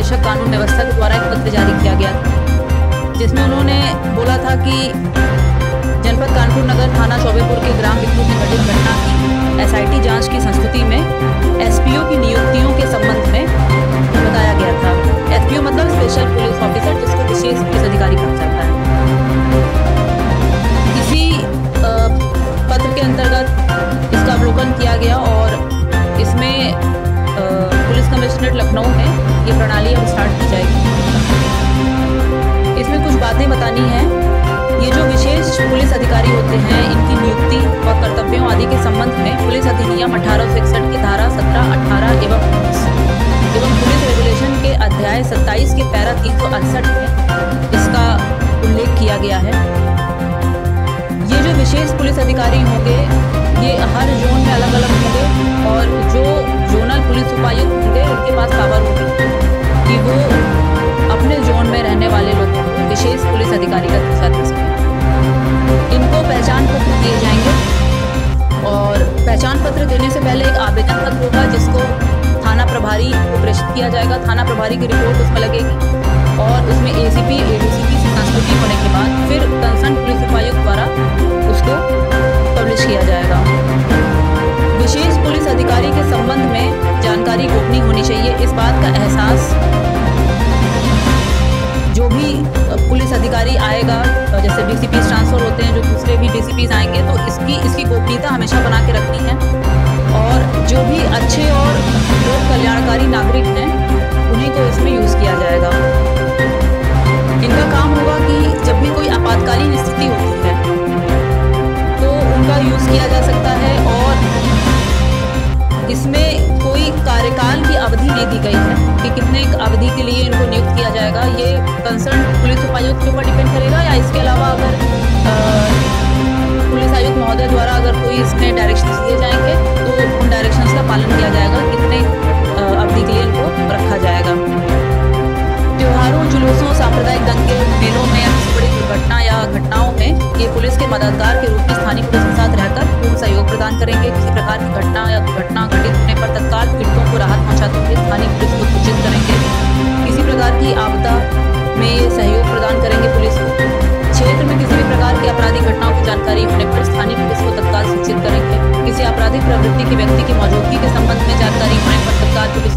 महानिदेशक कानून व्यवस्था के द्वारा एक पत्र जारी किया गया जिसमें उन्होंने बोला था कि जनपद कानपुर नगर थाना चौबेपुर के ग्राम बिक्रू में घटित घटना की एसआईटी जाँच की संस्कृति में एसपीओ की नियुक्तियों के संबंध में बताया गया था। एसपीओ मतलब स्पेशल पुलिस ऑफिसर जिसको विशेष पुलिस अधिकारी कहा जाता है। इसी पत्र के अंतर्गत इसका अवलोकन किया गया और इसमें पुलिस कमिश्नरेट लखनऊ ये प्रणाली अब स्टार्ट की जाएगी। इसमें कुछ बातें बतानी हैं। ये जो विशेष पुलिस अधिकारी होते हैं इनकी नियुक्ति व कर्तव्यों आदि के संबंध में पुलिस अधिनियम अठारह की धारा 17, 18 एवं 19 एवं पुलिस रेगुलेशन के अध्याय 27 के पैरा तीन सौ अड़सठ में इसका उल्लेख किया गया है। ये जो विशेष पुलिस अधिकारी होंगे ये हर जोन अधिकारी का साथ इनको पहचान पत्र दिए जाएँगे और पहचान पत्र देने से पहले एक आवेदन पत्र होगा जिसको थाना प्रभारी को प्रेषित किया जाएगा। थाना प्रभारी की रिपोर्ट उसमें लगेगी। अ, पुलिस अधिकारी आएगा अ, जैसे डीसीपीज ट्रांसफ़र होते हैं जो दूसरे भी डीसीपीज आएँगे तो इसकी इसकी गोपनीयता हमेशा बना के रखनी है। और जो भी अच्छे और लोक कल्याणकारी एक अवधि के लिए इनको नियुक्त किया जाएगा। ये कंसर्न पुलिस उपायुक्त के ऊपर डिपेंड करेगा या इसके अलावा अगर पुलिस आयुक्त महोदय द्वारा अगर कोई इसमें डायरेक्शंस दिए जाएँगे तो उन डायरेक्शंस का पालन किया जाएगा, कितने अवधि के लिए इनको रखा जाएगा। त्योहारों, जुलूसों, सांप्रदायिक दंगे मेलों में या किसी बड़ी दुर्घटना या घटनाओं में ये पुलिस के मददगार के रूप में स्थानीय पुलिस के साथ रहकर पूर्ण सहयोग प्रदान करेंगे। किसी प्रकार की घटना या दुर्घटना घटित होने पर तत्काल पीड़ितों को राहत पहुंचाते हुए स्थानीय पुलिस को प्रकार की आपदा में सहयोग प्रदान करेंगे पुलिस। को क्षेत्र में किसी भी प्रकार की आपराधिक घटनाओं की जानकारी होने पर स्थानीय पुलिस को तत्काल सूचित करेंगे किसी आपराधिक प्रवृत्ति के व्यक्ति की मौजूदगी के संबंध में जानकारी होने पर तत्काल